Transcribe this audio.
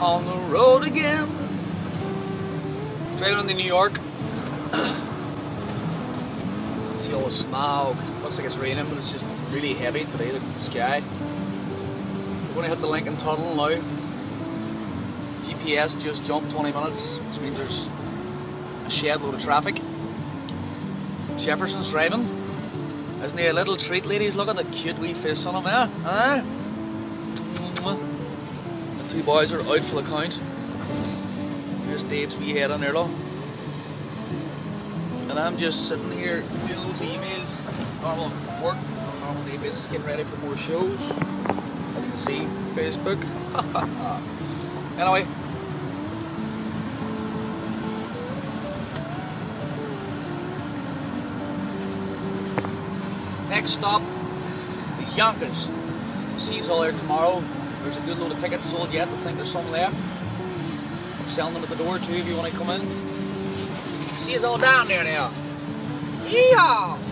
on the road again. Driving on into New York. See all the smog. Looks like it's raining, but it's just really heavy today, the sky. We're to hit the Lincoln Tunnel now. GPS just jumped 20 minutes, which means there's a shed load of traffic. Jefferson's driving. Isn't he a little treat, ladies? Look at the cute wee face on him, eh? Huh? Boys are out for the count. There's Dave's wee head on there, look. And I'm just sitting here doing loads of emails, normal work, normal day basis, getting ready for more shows. As you can see, Facebook. anyway, Next stop is Yonkers. See you all there tomorrow. There's a good load of tickets sold yet. I think there's some left. We're selling them at the door too if you want to come in. See you all down there now. Yeehaw!